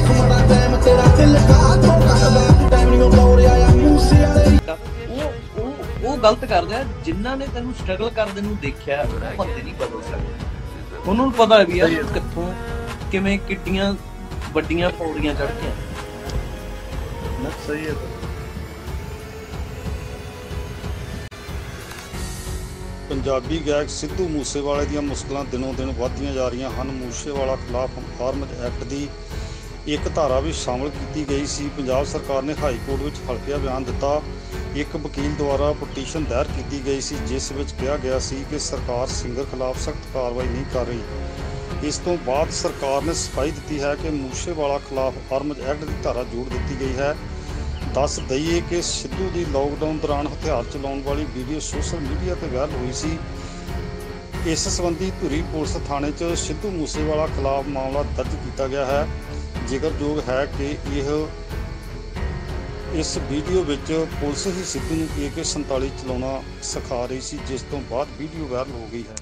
ਦੇਖ ਮੜਾ ਟਾਈਮ ਤੇਰਾ ਦਿਲ ਕਾ ਤੋਂ ਕੱਟਦਾ ਟਾਈਮ ਨਹੀਂ ਬੋਲ ਆਇਆ ਮੂਸੇ ਵਾਲੇ ਉਹ ਉਹ ਉਹ ਗਲਤ ਕਰਦੇ ਆ ਜਿਨ੍ਹਾਂ ਨੇ ਤੈਨੂੰ ਸਟਰਗਲ ਕਰਦੇ ਨੂੰ ਦੇਖਿਆ ਉਹ ਬੰਦੇ ਨਹੀਂ ਬਦਲ ਸਕਦੇ। ਉਹਨਾਂ ਨੂੰ ਪਤਾ ਹੈ ਵੀ ਯਾਰ ਕਿੱਥੋਂ ਕਿਵੇਂ ਕਿੱਡੀਆਂ ਵੱਡੀਆਂ ਪੌੜੀਆਂ ਚੜ੍ਹ ਕੇ ਆਏ। ਨਾ ਸਹੀ ਹੈ। ਪੰਜਾਬੀ ਗਾਇਕ ਸਿੱਧੂ ਮੂਸੇਵਾਲੇ ਦੀਆਂ ਮੁਸ਼ਕਲਾਂ ਦਿਨੋਂ ਦਿਨ ਵਧਦੀਆਂ ਜਾ ਰਹੀਆਂ ਹਨ। ਮੂਸੇਵਾਲਾ ਖਿਲਾਫ ਫਾਰਮਜ ਐਕਟ ਦੀ ਇੱਕ ਧਾਰਾ ਵੀ ਸ਼ਾਮਲ ਕੀਤੀ ਗਈ ਸੀ। ਪੰਜਾਬ ਸਰਕਾਰ ਨੇ ਹਾਈ ਕੋਰਟ ਵਿੱਚ ਹਲਫੀਆ ਬਿਆਨ ਦਿੱਤਾ। ਇੱਕ ਵਕੀਲ ਦੁਆਰਾ ਪਟੀਸ਼ਨ ਦਾਇਰ ਕੀਤੀ ਗਈ ਸੀ, ਜਿਸ ਵਿੱਚ ਕਿਹਾ ਗਿਆ ਸੀ ਕਿ ਸਰਕਾਰ ਸਿੰਗਰ ਖਿਲਾਫ ਸਖਤ ਕਾਰਵਾਈ ਨਹੀਂ ਕਰ ਰਹੀ। ਇਸ ਤੋਂ ਬਾਅਦ ਸਰਕਾਰ ਨੇ ਸਫ਼ਾਈ ਦਿੱਤੀ ਹੈ ਕਿ ਮੂਸੇਵਾਲਾ ਖਿਲਾਫ ਫਾਰਮਜ ਐਕਟ ਦੀ ਧਾਰਾ ਜੋੜ ਦਿੱਤੀ ਗਈ ਹੈ। ਦੱਸ ਦਈਏ ਕਿ ਸਿੱਧੂ ਦੀ ਲੋਕਡਾਊਨ ਦੌਰਾਨ ਹਥਿਆਰ ਚਲਾਉਣ ਵਾਲੀ ਵੀਡੀਓ ਸੋਸ਼ਲ ਮੀਡੀਆ ਤੇ ਵਾਇਰਲ ਹੋਈ ਸੀ। ਇਸ ਸੰਬੰਧੀ ਧੁਰੀ ਪੁਲਿਸ ਥਾਣੇ 'ਚ ਸਿੱਧੂ ਮੂਸੇਵਾਲਾ ਖਿਲਾਫ ਮਾਮਲਾ ਦਰਜ ਕੀਤਾ ਗਿਆ ਹੈ। ਜ਼ਿਕਰਯੋਗ ਹੈ ਕਿ ਇਹ ਇਸ ਵੀਡੀਓ ਵਿੱਚ ਪੁਲਿਸ ਹੀ ਸਿੱਧੂ ਨੂੰ AK47 ਚਲਾਉਣਾ ਸਿਖਾ ਰਹੀ ਸੀ, ਜਿਸ ਤੋਂ ਬਾਅਦ ਵੀਡੀਓ ਵਾਇਰਲ ਹੋ ਗਈ ਹੈ।